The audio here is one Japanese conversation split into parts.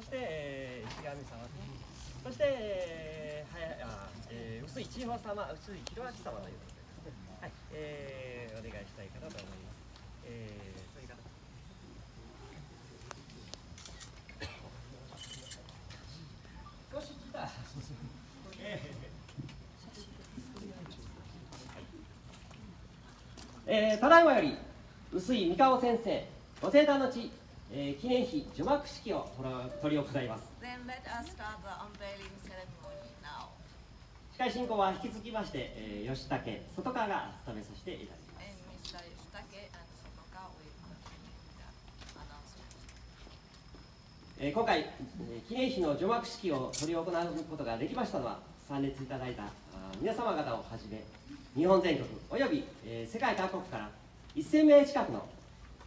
そして、えー、石神様そして、えー、はやあ、えー、薄い千穂様薄い弘明様ということで、はいえー、お願いしたいかなと思います。えー、そういう形少し来た。えーえー、ただいまより臼井美香先生ご生誕の地、えー、記念碑除幕式を執り行います.司会進行は引き続きまして、えー、吉武外川が務めさせていただきます.えー今回、えー記念碑の除幕式を執り行うことができましたのは参列いただいた皆様方をはじめ日本全国および、えー世界各国から1000名近くの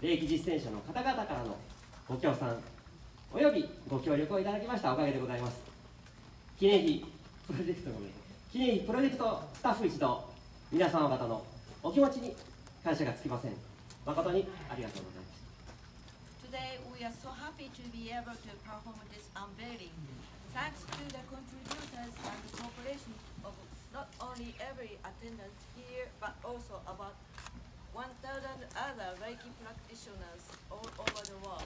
霊気実践者の方々からのご協賛およびご協力をいただきましたおかげでございます記念碑プロジェクトのね記念碑プロジェクトスタッフ一同皆様方のお気持ちに感謝がつきません誠にありがとうございます Today we are so happy to be able to perform this unveiling. Thanks to the contributors and the cooperation of not only every attendant here but also about 1,000 other Reiki practitioners all over the world.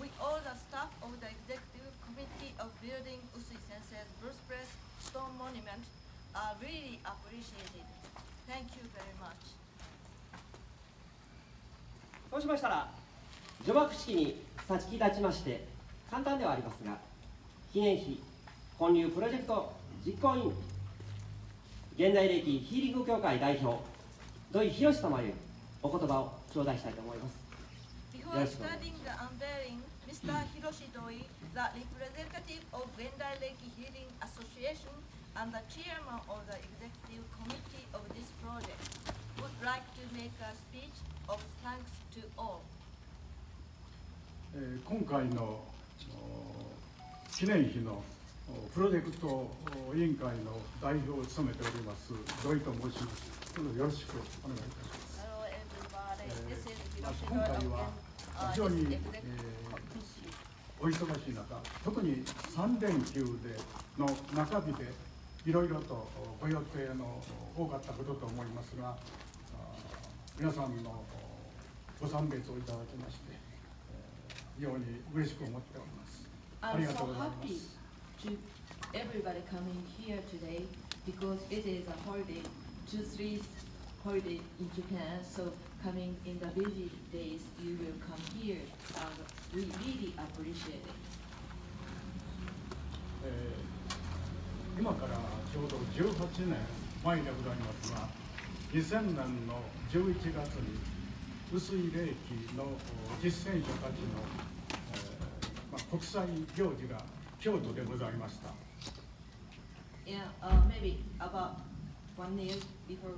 We all the staff of the executive committee of building Usui Sensei's birthplace stone monument are really appreciated. Thank you very much. そうしましたら除幕式に先立ちまして簡単ではありますが記念碑建立プロジェクト実行委員現代霊気ヒーリング協会代表土井博様よりお言葉を頂戴したいと思います Before Yes, starting the unveiling, Mr. Hiroshi Doi, the representative of Gendai Reiki Healing Association and the chairman of the executive committee of this project, would like to make a speech of thanks to all. えー今回のお記念碑のおプロジェクトお委員会の代表を務めております土井と申します。どうぞよろしくお願いいたします。Hello everybody, this is Hiroshi uh, 非常に、えー、お忙しい中特に3連休での中日でいろいろとご予定の多かったことと思いますが皆さんのご参別をいただきまして非常に嬉しく思っております。ありがとうございます。To everybody coming here today because it is a holiday, two three holiday in Japan. Coming in the busy days, you will come here. And we really appreciate it. えー今からちょうど18年前でございますが2000年の11月に薄い霊気のお実践者たちの、えーまあ、国際行事が京都でございました。Yeah, uh, maybe about one year before,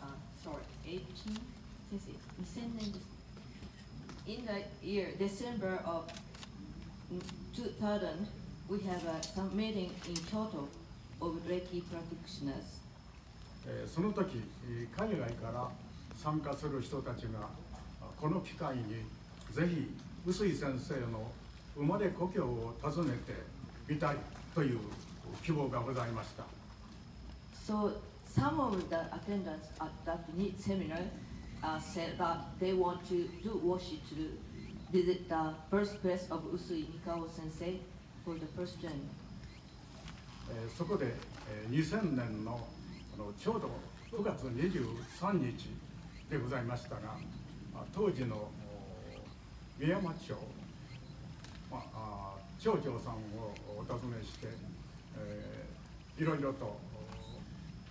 uh, sorry, 18, 先生、2000年です。In the year December of mm, 2000, we have uh, some meeting in Kyoto of Reiki practitioners. えーその時えー海外から参加する人たちがあこの機会にぜひ臼井先生の生まれ故郷を訪ねてみたいという希望がございました。So some of the attendants at that seminar uh, said that they want to do worship to visit the birthplace of Usui Mikao sensei for the first journey. えーそこで、2000年ののちょうど9月23日でございましたが当時のお宮山町、まあ、町長さんをお訪ねして、えーいろいろと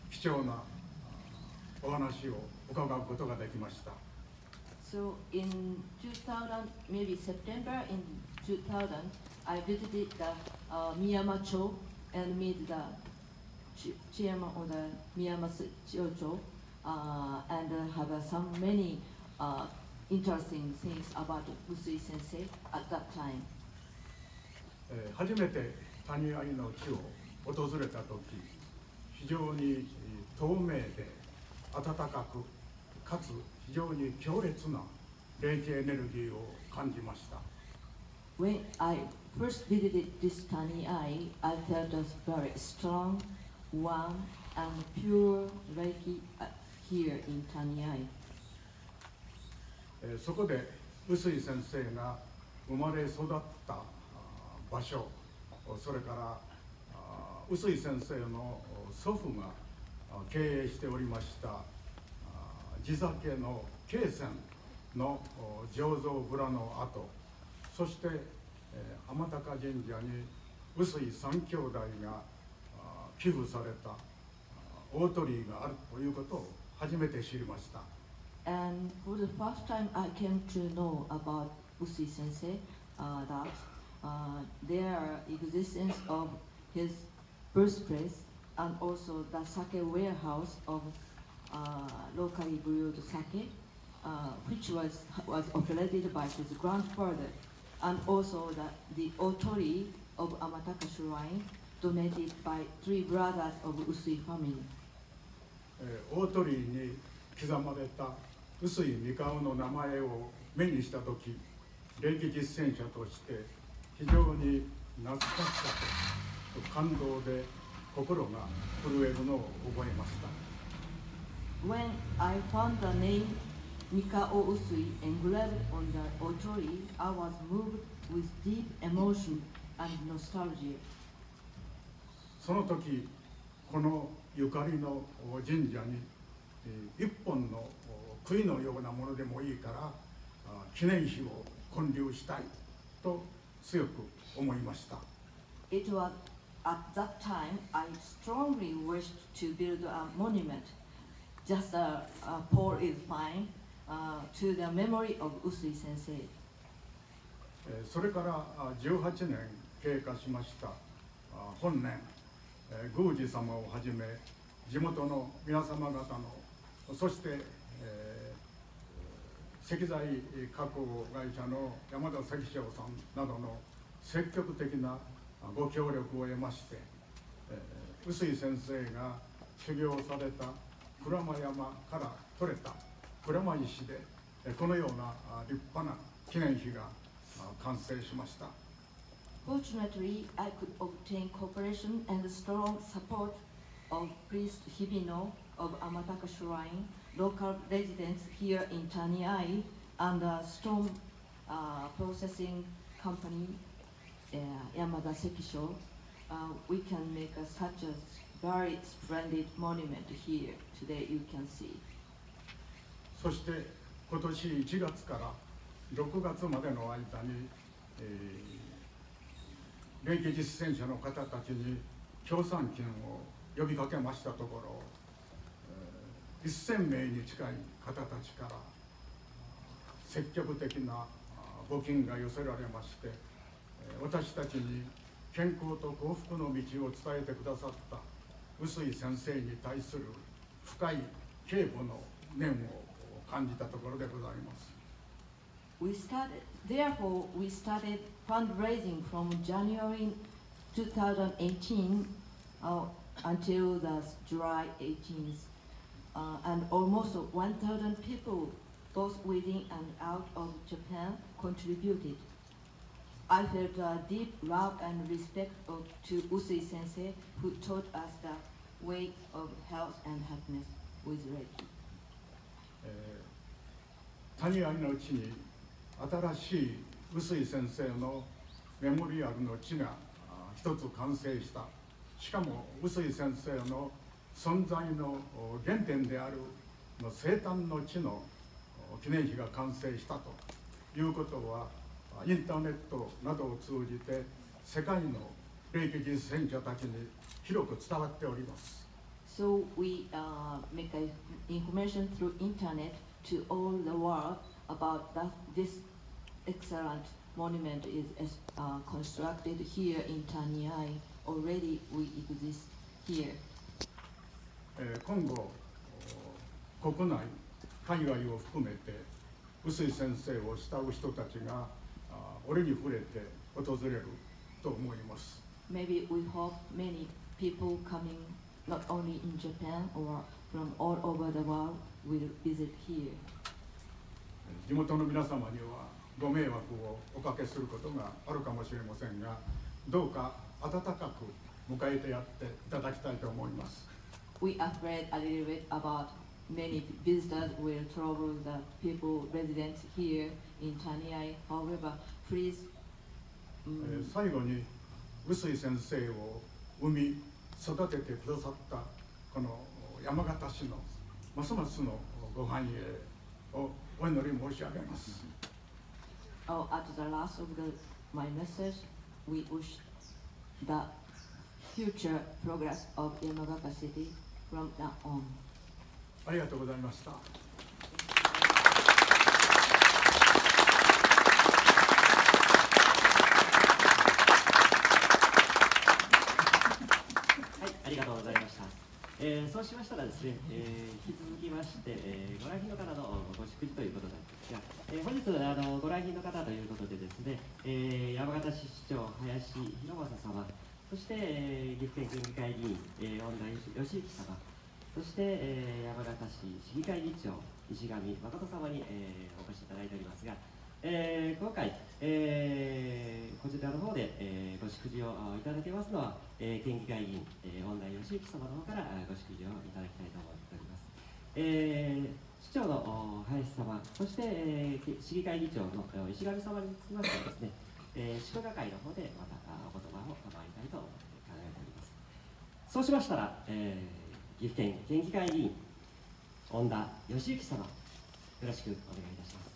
貴重なお話を伺うことができました。So in 2000, maybe September in 2000, I visited the uh, Miyama-cho and meet the ch- chairman of the Miyama Chocho uh, and uh, have uh, some many uh, interesting things about Usui Sensei at that time. えー初めて谷合の地を訪れた時非常にえー透明で暖かくかつ非常に強烈な霊気エネルギーを感じました When I first visited this Taniai, I felt a very strong, warm, and pure Reiki uh, here in Taniai. えーそこで臼井先生が生まれ育った場所それから臼井先生の祖父が経営しておりました地酒の慶泉の醸造蔵の跡そして、えー天高神社に臼井三兄弟が寄付された大鳥居があるということを初めて知りました。And for the first time, I came to know about Usui Sensei uh, that uh, there existence of his birthplace and also the sake warehouse of uh, locally brewed sake, uh, which was was operated by his grandfather, and also the, the otori of Amataka Shrine donated by three brothers of Usui family. えー大鳥居に刻まれた臼井三河の名前を目にした時霊気実践者として非常に懐かしさと感動で心が震えるのを覚えました When I found the name Mikao Usui engraved on the otori, I was moved with deep emotion and nostalgia. その時このゆかりのお神社にえー一本のお杭のようなものでもいいからあ記念碑を建立したいと強く思いました It was at that time I strongly wished to build a monument, just a, a pole is fine, uh, to the memory of Usui Sensei. えそれからあ18年経過しましたあ本年、え宮司様をはじめ地元の皆様方のそして、えー石材加工会社の山田石匠さんなどの積極的なあご協力を得まして、えー臼井先生が修行された鞍馬山から取れた鞍馬石でえーこのような立派な記念碑が完成しました。Fortunately, I could obtain cooperation and strong support of priest Hibino of Amataka Shrine, local residents here in Taniai, and a stone uh, processing company, uh, Yamada Sekisho. Uh, we can make a, such a very splendid monument here. Today you can see. そして今年1月から6月までの間に、えー、霊気実践者の方たちに協賛金を呼びかけましたところ、えー1000名に近い方たちから積極的な募金が寄せられまして私たちに健康と幸福の道を伝えてくださった臼井先生に対する深い敬母の念を感じたところでございます。We started, therefore, we started fundraising from January 2018 uh, until the July 18th, uh, and almost 1,000 people, both within and out of Japan, contributed. I felt a deep love and respect of, to Usui Sensei, who taught us the way of health and happiness with Reiki. えー谷合のうちに新しい臼井先生のメモリアルの地が一つ完成したしかも臼井先生の存在の原点である生誕の地の記念碑が完成したということはインターネットなどを通じて世界の霊気実践者たちに広く伝わっております So we uh, make a information through internet to all the world about that this excellent monument is uh, constructed here in Taniai. Already we exist here. えー今後お国内海外を含めて臼井先生を慕う人たちがあ折に触れて訪れると思います Maybe we hope many people coming not only in Japan or from all over the world will visit here. 地元の皆様にはご迷惑をおかけすることがあるかもしれませんがどうか温かく迎えてやっていただきたいと思います We are afraid a little bit about many visitors will trouble the people residents here in Taniai. However, please え um, ー最後に臼井先生を生み育ててくださったこの山形市のますますのご繁栄をお祈り申し上げます。oh, at the last of the, my message, we wish the future progress of Yamagata City from now on. ありがとうございました。はい、ありがとうございました。えーそうしましたらですね、えー引き続きまして、えーご来賓の方のご祝辞ということなんですが、えー本日あのご来賓の方ということでですね、えー山形市市長林弘正様、そして、えー岐阜県県議会議員、えー、恩田義行様、そして、えー山形市市議会議長石上誠様に、えーお越しいただいておりますが、えー今回、えーこちらの方で、えーご祝辞をいただけますのは、えー県議会議員、えー、本田義行様の方からあご祝辞をいただきたいと思っております。えー市長の林様、そして、えー市議会議長の石上様につきましてはですね、えー祝賀会の方でまたあお言葉を賜りたいと思って考えております。そうしましたら、えー岐阜県県議会議員、本田義行様、よろしくお願いいたします。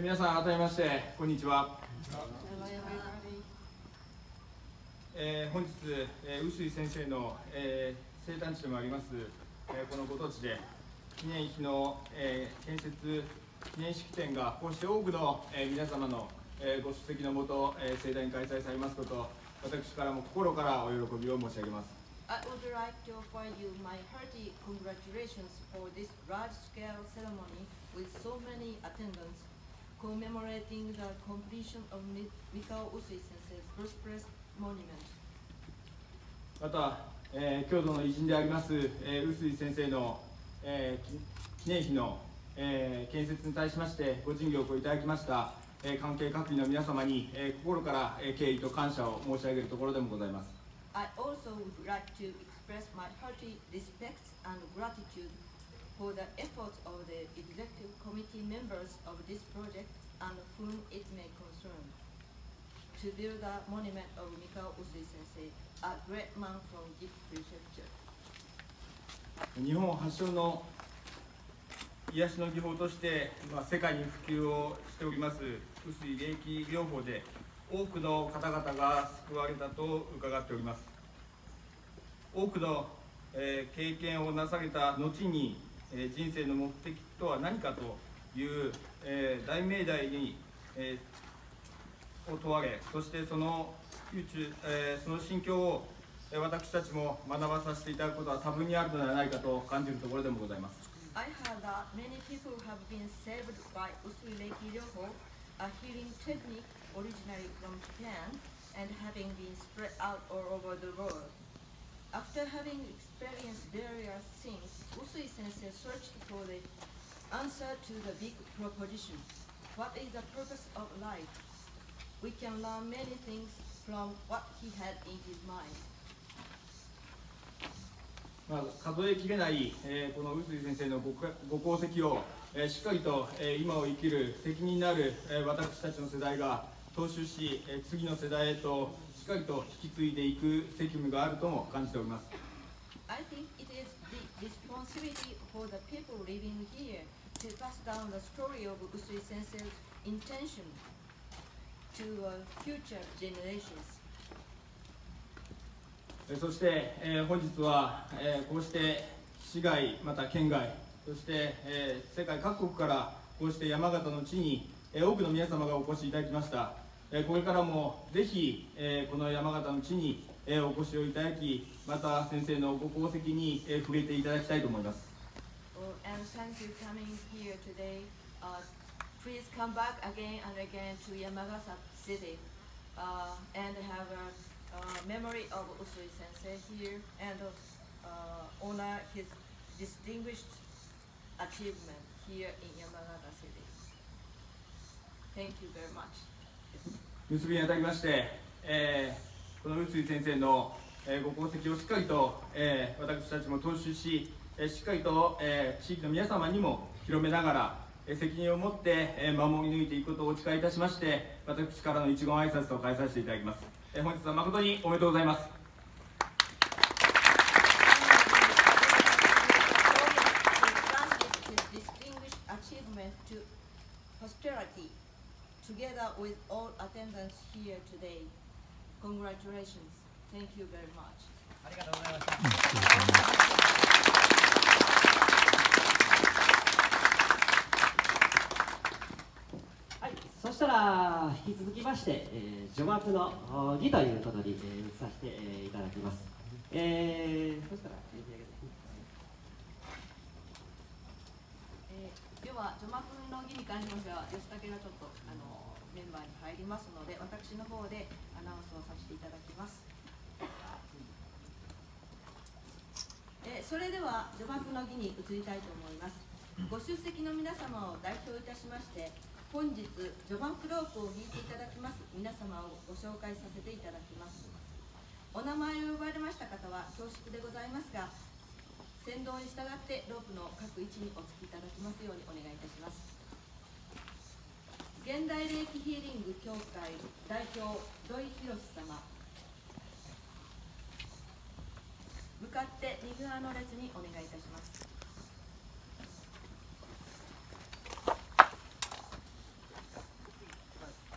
え皆さん改めましてこんにちは、えー本日、えー臼井先生の、えー生誕地でもあります、えーこのご当地で記念碑の、えー建設記念式典がこうして多くの、えー皆様の、えーご出席のもと、えー盛大に開催されますこと私からも心からお喜びを申し上げます。I would like to offer you my hearty congratulations for this large-scale ceremony with so many attendants commemorating the completion of Mi- Mikao Usui Sensei's birthplace monument. また、えー、郷土の偉人であります、えー、臼井先生の、えーき記念碑の、えー建設に対しましてご尽力をいただきました、えー関係各位の皆様に、えー心から、えー敬意と感謝を申し上げるところでもございます I also would like to express my hearty respect and gratitude for the efforts of the executive committee members of this project and whom it may concern to build a monument of Mikao Usui Sensei, a great man from Gift Prefecture. 日本発祥の癒しの技法として、まあ、世界に普及をしております臼井霊気療法で多くの方々が救われたと伺っております多くの、えー経験をなされた後に、えー人生の目的とは何かという、えー大命題に、えーを問われそしてその宇宙、えーその心境をえ私たちも学ばさせていただくことは多分にあるのではないかと感じるところでもございます I heard that many people have been saved by Usui Reiki Ryoho, a healing technique originally from Japan and having been spread out all over the world. After having experienced various things, Usui Sensei searched for the answer to the big proposition. What is the purpose of life? We can learn many things from what he had in his mind. まあ、数えきれない、えーこの臼井先生のごご功績を、えーしっかりと、えー今を生きる責任のある、えー私たちの世代が踏襲し、えー次の世代へとかりと引き継いでいく責務があるとも感じております I think it is the responsibility for the people living here to pass down the story of Usui Sensei's intention to uh, future generations. えーそして、えー本日は、えーこうして市外また県外そして、えー世界各国からこうして山形の地に、えー多くの皆様がお越しいただきました、これからもぜひこの山形の地にお越しをいただき、また先生のご功績に触れていただきたいと思います。結びにあたりまして、えーこの臼井先生の、えーご功績をしっかりと、えー私たちも踏襲し、えーしっかりと、えー地域の皆様にも広めながら、えー責任を持って、えー守り抜いていくことをお誓いいたしまして私からの一言挨拶と返させていただきます、えー本日は誠におめでとうございます his distinguished achievement to posterity, together with all attendants here today. Congratulations. Thank you very much. ありがとうございましたはい、そしたら引き続きまして、えー、序幕のお儀ということに、えー、移させて、えーいただきます。えー、そしたら、では序幕の儀に関しましては吉武がちょっとあのメンバーに入りますので私の方でアナウンスをさせていただきます。えそれでは序幕の儀に移りたいと思います。ご出席の皆様を代表いたしまして本日序幕ロープを引いていただきます皆様をご紹介させていただきます。お名前を呼ばれました方は恐縮でございますが先導に従ってロープの各位置にお付きいただきますようにお願いいたします現代霊気ヒーリング協会代表土井博様。向かって右側の列にお願いいたします。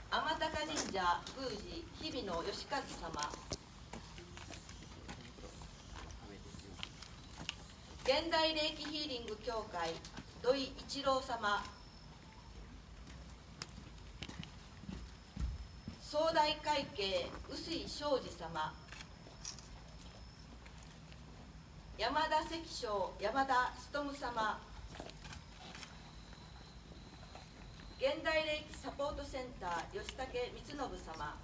天高神社宮司日々野義和様。現代霊気ヒーリング協会土井一郎様。総大会計臼井昌司様。山田関省山田勉様。現代霊気サポートセンター吉武光信様。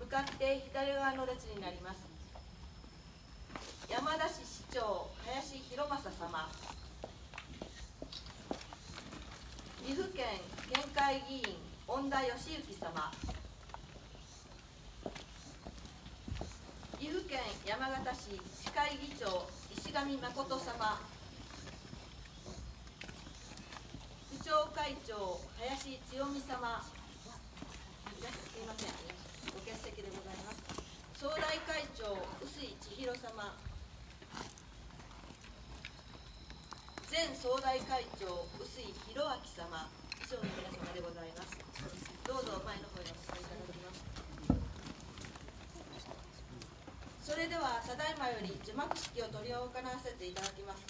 向かって左側の列になります。山田市市長林博正様。岐阜県県会議員恩田義行様。岐阜県山形市市会議長石上誠様。府庁会長林強美様。いらっしゃすいませんご欠席でございます。総大会長臼井千尋様。前総大会長臼井弘明様。以上の皆様でございます。どうぞ前の方にお進みいただきますそれではただいまより除幕式を執り行わせていただきます。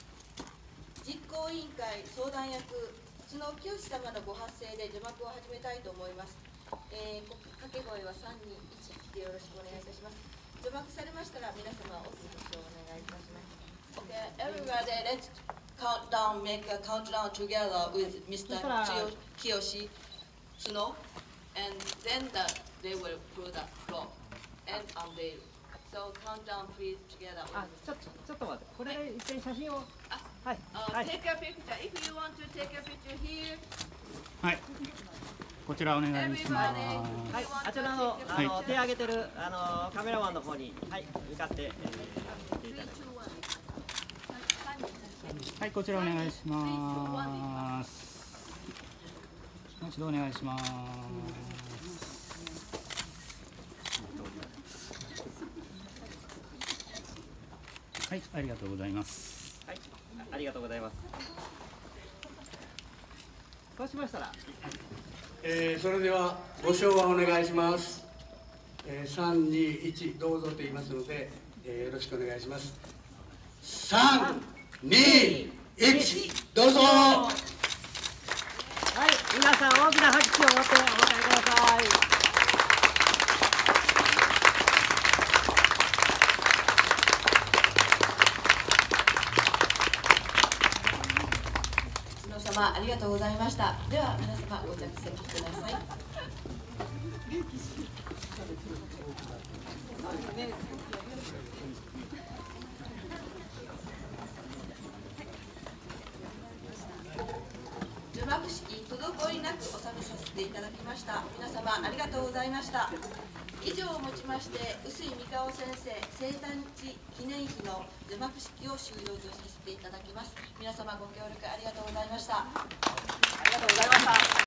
実行委員会相談役角清様のご発声で除幕を始めたいと思います、えー、掛け声は3、2、1でよろしくお願いいたします。除幕されましたら皆様お手をお願いいたします。Okay, everybody, let's count down, make a countdown together with Mr. Kiyoshi Tsuno, and then the, they will put the clock and unveil. So count down please together. あ、ちょっと、ちょっと待って、これで一緒に写真を。はい、Uh, はい。Take a picture. If you want to take a picture here, はい。こちらお願いします。はい you want あ to ちらの take a あの、picture? 手挙げてるあのカメラマンの方に、はい、向かって、えー、いただきます。はい、こちらお願いします。一度お願いします。はい、ありがとうございます。はい、ありがとうございます。そうしましたら、えーそれではご唱和お願いします。えー、3、2、1どうぞと言いますので、えーよろしくお願いします。3、2、1どうぞ。はい、皆さん大きな拍手を持ってお迎えください。皆様、ありがとうございました。では皆様ご着席ください。除幕式滞りなく収めさせていただきました。皆様ありがとうございました。以上をもちまして臼井美香先生生誕地記念碑の除幕式を終了とさせていただきます。皆様ご協力ありがとうございました。ありがとうございました。